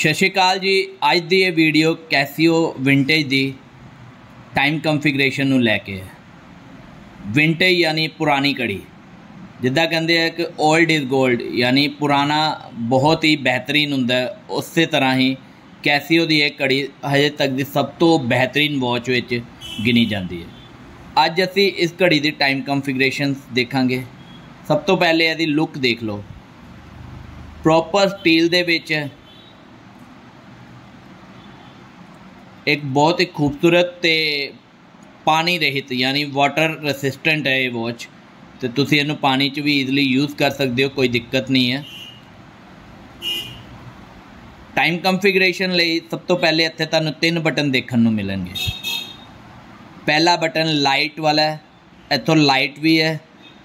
ਸਤਿ ਸ਼੍ਰੀ ਅਕਾਲ ਜੀ। ਅੱਜ ਦੀ ਇਹ ਵੀਡੀਓ ਕੈਸੀਓ ਵਿੰਟੇਜ ਦੀ ਟਾਈਮ ਕਨਫੀਗਰੇਸ਼ਨ ਨੂੰ ਲੈ ਕੇ ਹੈ। ਵਿੰਟੇਜ ਯਾਨੀ ਪੁਰਾਣੀ ਘੜੀ। ਜਿੱਦਾਂ ਕਹਿੰਦੇ ਆ ਕਿ 올ਡ ਇਜ਼ 골ਡ ਯਾਨੀ ਪੁਰਾਣਾ ਬਹੁਤ ਹੀ ਬਿਹਤਰੀਨ ਹੁੰਦਾ ਉਸੇ ਤਰ੍ਹਾਂ ਹੀ ਕੈਸੀਓ ਦੀ ਇਹ ਘੜੀ ਹਜੇ ਤੱਕ ਦੀ ਸਭ ਤੋਂ ਬਿਹਤਰੀਨ ਵਾਚ ਵਿੱਚ ਗਿਣੀ ਜਾਂਦੀ ਹੈ। ਅੱਜ ਅਸੀਂ ਇਸ ਘੜੀ ਦੀ ਟਾਈਮ ਕਨਫੀਗਰੇਸ਼ਨਸ ਦੇਖਾਂਗੇ। ਸਭ ਤੋਂ ਪਹਿਲੇ ਇਹਦੀ ਲੁੱਕ ਦੇਖ ਲਓ। ਪ੍ਰੋਪਰ ਸਟੀਲ ਦੇ ਵਿੱਚ ਇੱਕ ਬਹੁਤ ਹੀ ਖੂਬਸੂਰਤ ਤੇ ਪਾਣੀ ਰਹਿਤ ਯਾਨੀ ਵਾਟਰ ਰੈਸਿਸਟੈਂਟ ਹੈ ਇਹ ਵਾਚ ਤੇ ਤੁਸੀਂ ਇਹਨੂੰ ਪਾਣੀ 'ਚ ਵੀ ਈਜ਼ੀਲੀ ਯੂਜ਼ ਕਰ ਸਕਦੇ ਹੋ, ਕੋਈ ਦਿੱਕਤ ਨਹੀਂ ਹੈ। ਟਾਈਮ ਕਨਫੀਗਰੇਸ਼ਨ ਲਈ ਸਭ ਤੋਂ ਪਹਿਲੇ ਇੱਥੇ ਤੁਹਾਨੂੰ ਤਿੰਨ ਬਟਨ ਦੇਖਣ ਨੂੰ ਮਿਲਣਗੇ। ਪਹਿਲਾ ਬਟਨ ਲਾਈਟ ਵਾਲਾ ਹੈ, ਇੱਥੋਂ ਲਾਈਟ ਵੀ ਹੈ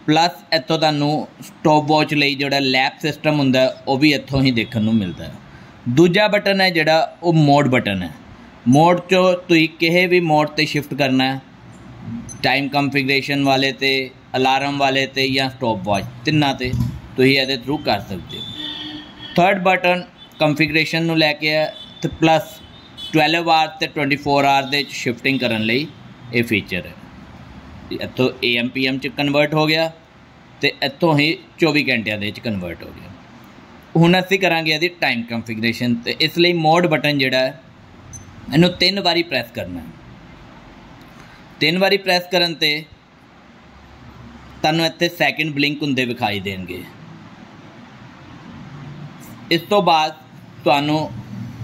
ਪਲੱਸ ਇੱਥੋਂ ਤੁਹਾਨੂੰ ਸਟਾਪ ਵਾਚ ਲਈ ਜਿਹੜਾ ਲੈਪ ਸਿਸਟਮ ਹੁੰਦਾ, ਉਹ ਵੀ ਇੱਥੋਂ ਹੀ ਦੇਖਣ ਨੂੰ ਮਿਲਦਾ ਹੈ। ਦੂਜਾ ਬਟਨ ਹੈ ਜਿਹੜਾ, ਉਹ ਮੋਡ ਬਟਨ ਹੈ। ਮੋਡ 'ਚੋਂ ਤੁਸੀਂ ਕਿਸੇ ਵੀ ਮੋਡ ਤੇ ਸ਼ਿਫਟ ਕਰਨਾ ਹੈ। ਟਾਈਮ ਕਨਫੀਗਰੇਸ਼ਨ ਵਾਲੇ ਤੇ ਅਲਾਰਮ ਵਾਲੇ ਤੇ ਜਾਂ ਸਟਾਪ ਵਾਚ ਤਿੰਨਾਂ ਤੇ ਤੁਸੀਂ ਇਹਦੇ ਥਰੂ ਕਰ ਸਕਦੇ ਹੋ। ਥਰਡ ਬਟਨ ਕਨਫੀਗਰੇਸ਼ਨ ਨੂੰ ਲੈ ਕੇ ਹੈ ਤੇ ਪਲੱਸ 12 ਆਵਰ ਤੇ 24 ਆਵਰ ਦੇ ਸ਼ਿਫਟਿੰਗ ਕਰਨ ਲਈ ਇਹ ਫੀਚਰ ਹੈ। ਇੱਥੋਂ AM PM ਚ ਕਨਵਰਟ ਹੋ ਗਿਆ ਤੇ ਇੱਥੋਂ ਹੀ 24 ਘੰਟਿਆਂ ਦੇ ਵਿੱਚ ਕਨਵਰਟ ਹੋ ਗਿਆ। ਹੁਣ ਅਸੀਂ ਕਰਾਂਗੇ ਇਹਦੀ ਟਾਈਮ ਕਨਫੀਗਰੇਸ਼ਨ ਤੇ ਇਸ ਲਈ ਮੋਡ ਬਟਨ ਜਿਹੜਾ ਹੈ ਇਹਨੂੰ ਤਿੰਨ ਵਾਰੀ ਪ੍ਰੈਸ ਕਰਨਾ ਹੈ। ਤਿੰਨ ਵਾਰੀ ਪ੍ਰੈਸ ਕਰਨ ਤੇ ਤੁਹਾਨੂੰ ਇੱਥੇ ਸੈਕਿੰਡ ਬਲਿੰਕ ਹੁੰਦੇ ਵਿਖਾਈ ਦੇਣਗੇ। ਇਸ ਤੋਂ ਬਾਅਦ ਤੁਹਾਨੂੰ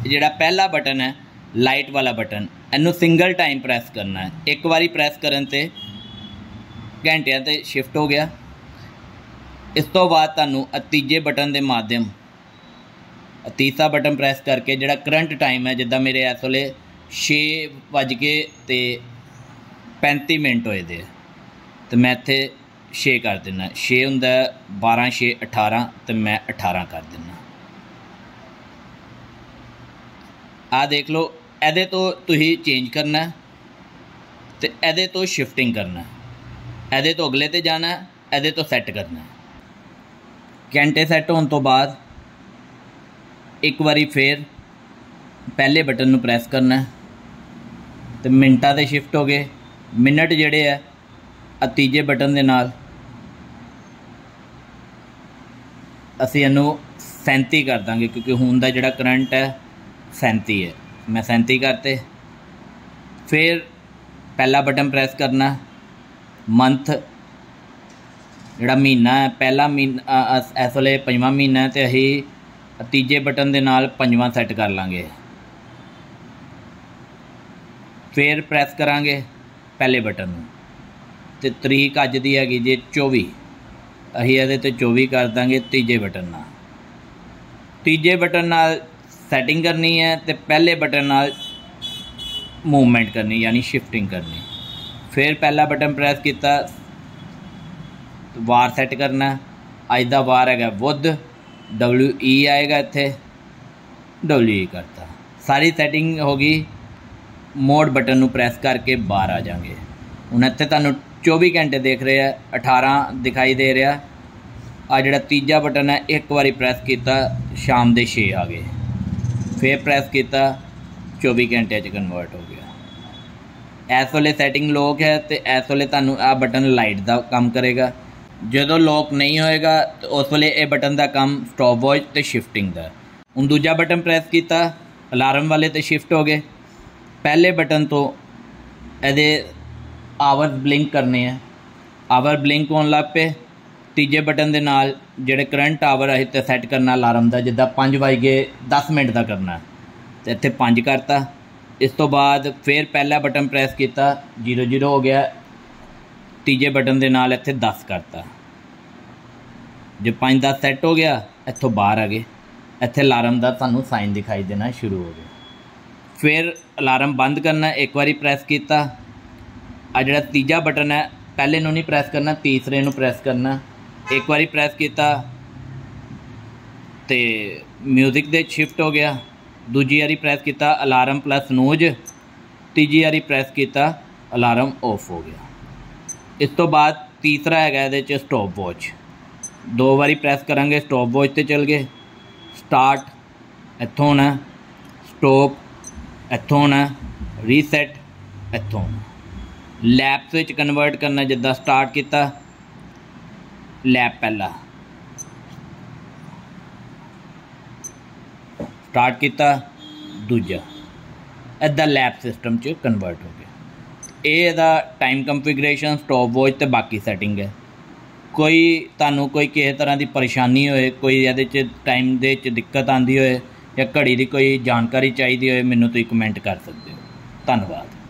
ਜਿਹੜਾ ਪਹਿਲਾ ਬਟਨ ਹੈ ਲਾਈਟ ਵਾਲਾ ਬਟਨ ਇਹਨੂੰ ਸਿੰਗਲ ਟਾਈਮ ਪ੍ਰੈਸ ਕਰਨਾ ਹੈ। ਇੱਕ ਵਾਰੀ ਪ੍ਰੈਸ ਕਰਨ ਤੇ ਘੰਟਿਆਂ ਤੇ ਸ਼ਿਫਟ ਹੋ ਗਿਆ। ਇਸ ਤੋਂ ਬਾਅਦ ਤੁਹਾਨੂੰ ਤੀਜੇ ਬਟਨ ਦੇ ਮਾਧਿਅਮ ਤੀਸਰਾ ਬਟਨ ਪ੍ਰੈਸ ਕਰਕੇ ਜਿਹੜਾ ਕਰੰਟ ਟਾਈਮ ਹੈ, ਜਿੱਦਾਂ ਮੇਰੇ ਇਸ ਵੇਲੇ 6 ਵੱਜ ਕੇ ਤੇ 35 ਮਿੰਟ ਹੋਏ ਦੇ ਆ। ਤੇ ਮੈਂ ਇੱਥੇ 6 ਕਰ ਦਿੰਨਾ। 6 ਹੁੰਦਾ 12 6 18 ਤੇ ਮੈਂ 18 ਕਰ ਦਿੰਨਾ। ਆ ਦੇਖ ਲਓ, ਇਹਦੇ ਤੋਂ ਤੁਸੀਂ ਚੇਂਜ ਕਰਨਾ ਹੈ, ਤੇ ਇਹਦੇ ਤੋਂ ਸ਼ਿਫਟਿੰਗ ਕਰਨਾ ਇਹਦੇ ਤੋਂ ਅਗਲੇ ਤੇ ਜਾਣਾ ਇਹਦੇ ਤੋਂ ਸੈੱਟ ਕਰਨਾ ਘੰਟੇ ਸੈੱਟ ਹੋਣ ਤੋਂ ਬਾਅਦ ਇੱਕ ਵਾਰੀ ਫੇਰ ਪਹਿਲੇ ਬਟਨ ਨੂੰ ਪ੍ਰੈਸ ਕਰਨਾ ਹੈ। ਤੇ ਮਿੰਟਾਂ ਤੇ ਸ਼ਿਫਟ ਹੋ ਗਏ। ਮਿੰਟ ਜਿਹੜੇ ਆ ਆ ਤੀਜੇ ਬਟਨ ਦੇ ਨਾਲ ਅਸੀਂ ਇਹਨੂੰ 37 ਕਰ ਦਾਂਗੇ, ਕਿਉਂਕਿ ਹੁਣ ਦਾ ਜਿਹੜਾ ਕਰੰਟ ਹੈ 37 ਹੈ। ਮੈਂ 37 ਕਰਤੇ। ਫਿਰ ਪਹਿਲਾ ਬਟਨ ਪ੍ਰੈਸ ਕਰਨਾ ਮੰਥ, ਜਿਹੜਾ ਮਹੀਨਾ ਹੈ, ਪਹਿਲਾ ਮਹੀਨਾ ਇਸ ਵੇਲੇ ਪੰਜਵਾਂ ਮਹੀਨਾ ਹੈ, ਤੇ ਅਸੀਂ ਤੀਜੇ ਬਟਨ ਦੇ ਨਾਲ ਪੰਜਵਾਂ ਸੈੱਟ ਕਰ ਲਾਂਗੇ। ਫਿਰ ਪ੍ਰੈਸ ਕਰਾਂਗੇ ਪਹਿਲੇ ਬਟਨ ਨੂੰ। ਤੇ ਤਰੀਕ ਅੱਜ ਦੀ ਹੈਗੀ ਜੇ 24 ਅਸੀਂ ਇਹਦੇ ਤੇ 24 ਕਰ ਦਾਂਗੇ ਤੀਜੇ ਬਟਨ ਨਾਲ। ਤੀਜੇ ਬਟਨ ਨਾਲ ਸੈਟਿੰਗ ਕਰਨੀ ਹੈ ਤੇ ਪਹਿਲੇ ਬਟਨ ਨਾਲ ਮੂਵਮੈਂਟ ਕਰਨੀ, ਯਾਨੀ ਸ਼ਿਫਟਿੰਗ ਕਰਨੀ। ਫਿਰ ਪਹਿਲਾ ਬਟਨ ਪ੍ਰੈਸ ਕੀਤਾ। ਵਾਰ ਸੈੱਟ ਕਰਨਾ। ਅੱਜ ਦਾ ਵਾਰ ਹੈਗਾ ਬੁੱਧ। ਡਬਲਯੂ ਈ ਆਏਗਾ ਇੱਥੇ। ਡਬਲਯੂ ਈ ਕਰਤਾ। ਸਾਰੀ ਸੈਟਿੰਗ ਹੋ ਗਈ। ਮੋਡ ਬਟਨ ਨੂੰ ਪ੍ਰੈਸ ਕਰਕੇ ਬਾਹਰ ਆ ਜਾਾਂਗੇ ਹੁਣ ਇੱਥੇ ਤੁਹਾਨੂੰ 24 ਘੰਟੇ ਦੇਖ ਰਹੇ ਆ 18 ਦਿਖਾਈ ਦੇ ਰਿਹਾ। ਆ ਜਿਹੜਾ ਤੀਜਾ ਬਟਨ ਹੈ, ਇੱਕ ਵਾਰੀ ਪ੍ਰੈਸ ਕੀਤਾ, ਸ਼ਾਮ ਦੇ 6 ਆ ਗਏ। ਫਿਰ ਪ੍ਰੈਸ ਕੀਤਾ 24 ਘੰਟੇ 'ਚ ਕਨਵਰਟ ਹੋ ਗਿਆ। ਇਸ ਵੇਲੇ ਸੈਟਿੰਗ ਲੋਕ ਹੈ ਤੇ ਇਸ ਵੇਲੇ ਤੁਹਾਨੂੰ ਆ ਬਟਨ ਲਾਈਟ ਦਾ ਕੰਮ ਕਰੇਗਾ। ਜਦੋਂ ਲੋਕ ਨਹੀਂ ਹੋਏਗਾ, ਤੇ ਉਸ ਵੇਲੇ ਇਹ ਬਟਨ ਦਾ ਕੰਮ ਸਟਾਪ ਵਾਚ ਤੇ ਸ਼ਿਫਟਿੰਗ ਦਾ ਹੁਣ ਦੂਜਾ ਬਟਨ ਪ੍ਰੈਸ ਕੀਤਾ ਅਲਾਰਮ ਵਾਲੇ ਤੇ ਸ਼ਿਫਟ ਹੋ ਗਏ। ਪਹਿਲੇ ਬਟਨ ਤੋਂ ਇਹਦੇ ਆਵਰ ਬਲਿੰਕ ਕਰਨੇ ਆ। ਆਵਰ ਬਲਿੰਕ ਹੋਣ ਲੱਗ ਪਏ। ਤੀਜੇ ਬਟਨ ਦੇ ਨਾਲ ਜਿਹੜੇ ਕਰੰਟ ਆਵਰ ਹੈ ਤੇ ਸੈੱਟ ਕਰਨਾ ਅਲਾਰਮ ਦਾ, ਜਿੱਦਾਂ 5 ਵਜੇ 10 ਮਿੰਟ ਦਾ ਕਰਨਾ। ਤੇ ਇੱਥੇ 5 ਕਰਤਾ। ਇਸ ਤੋਂ ਬਾਅਦ ਫਿਰ ਪਹਿਲਾ ਬਟਨ ਪ੍ਰੈਸ ਕੀਤਾ 00 ਹੋ ਗਿਆ। ਤੀਜੇ ਬਟਨ ਦੇ ਨਾਲ ਇੱਥੇ 10 ਕਰਤਾ। ਜੇ 5 10 ਸੈੱਟ ਹੋ ਗਿਆ, ਇੱਥੋਂ ਬਾਹਰ ਆ ਗਏ। ਇੱਥੇ ਅਲਾਰਮ ਦਾ ਤੁਹਾਨੂੰ ਸਾਈਨ ਦਿਖਾਈ ਦੇਣਾ ਸ਼ੁਰੂ ਹੋ ਗਿਆ। ਫਿਰ ਅਲਾਰਮ ਬੰਦ ਕਰਨਾ, ਇੱਕ ਵਾਰੀ ਪ੍ਰੈਸ ਕੀਤਾ। ਆ ਜਿਹੜਾ ਤੀਜਾ ਬਟਨ ਹੈ, ਪਹਿਲੇ ਨੂੰ ਨਹੀਂ ਪ੍ਰੈਸ ਕਰਨਾ, ਤੀਸਰੇ ਨੂੰ ਪ੍ਰੈਸ ਕਰਨਾ। ਇੱਕ ਵਾਰੀ ਪ੍ਰੈਸ ਕੀਤਾ ਤੇ 뮤직 ਦੇ ਸ਼ਿਫਟ ਹੋ ਗਿਆ। ਦੂਜੀ ਵਾਰੀ ਪ੍ਰੈਸ ਕੀਤਾ, ਅਲਾਰਮ ਪਲੱਸ ਨੂਜ ਤੀਜੀ ਵਾਰੀ ਪ੍ਰੈਸ ਕੀਤਾ, ਅਲਾਰਮ ਆਫ ਹੋ ਗਿਆ। ਇਸ ਤੋਂ ਬਾਅਦ ਤੀਸਰਾ ਹੈਗਾ ਇਹਦੇ ਚ ਸਟਾਪ ਵਾਚ ਦੋ ਵਾਰੀ ਪ੍ਰੈਸ ਕਰਾਂਗੇ ਸਟਾਪ ਵਾਚ ਤੇ ਚੱਲ ਗਏ। ਸਟਾਰਟ ਇੱਥੋਂ ਹੋਣਾ ਸਟਾਪ ਇੱਥੋਂ ਹੋਣਾ ਰੀਸੈਟ ਇੱਥੋਂ। ਲੈਪਸ ਵਿੱਚ ਕਨਵਰਟ ਕਰਨਾ, ਜਿੱਦਾਂ ਸਟਾਰਟ ਕੀਤਾ। ਲੈਪ ਪਹਿਲਾ। ਸਟਾਰਟ ਕੀਤਾ, ਦੂਜਾ। ਇਦਾਂ ਲੈਪ ਸਿਸਟਮ 'ਚ ਕਨਵਰਟ ਹੋ ਗਿਆ। ਇਹ ਇਹਦਾ ਟਾਈਮ ਕੰਫੀਗਰੇਸ਼ਨ ਸਟਾਪ ਵਾਚ ਤੇ ਬਾਕੀ ਸੈਟਿੰਗ ਹੈ। ਕੋਈ ਤੁਹਾਨੂੰ ਕੋਈ ਕਿਸੇ ਤਰ੍ਹਾਂ ਦੀ ਪਰੇਸ਼ਾਨੀ ਹੋਏ, ਕੋਈ ਇਹਦੇ 'ਚ ਟਾਈਮ ਦੇ 'ਚ ਦਿੱਕਤ ਆਂਦੀ ਹੋਏ ਜਾਂ ਘੜੀ ਦੀ ਕੋਈ ਜਾਣਕਾਰੀ ਚਾਹੀਦੀ ਹੋਏ, ਮੈਨੂੰ ਤੁਸੀਂ ਕਮੈਂਟ ਕਰ ਸਕਦੇ ਹੋ। ਧੰਨਵਾਦ।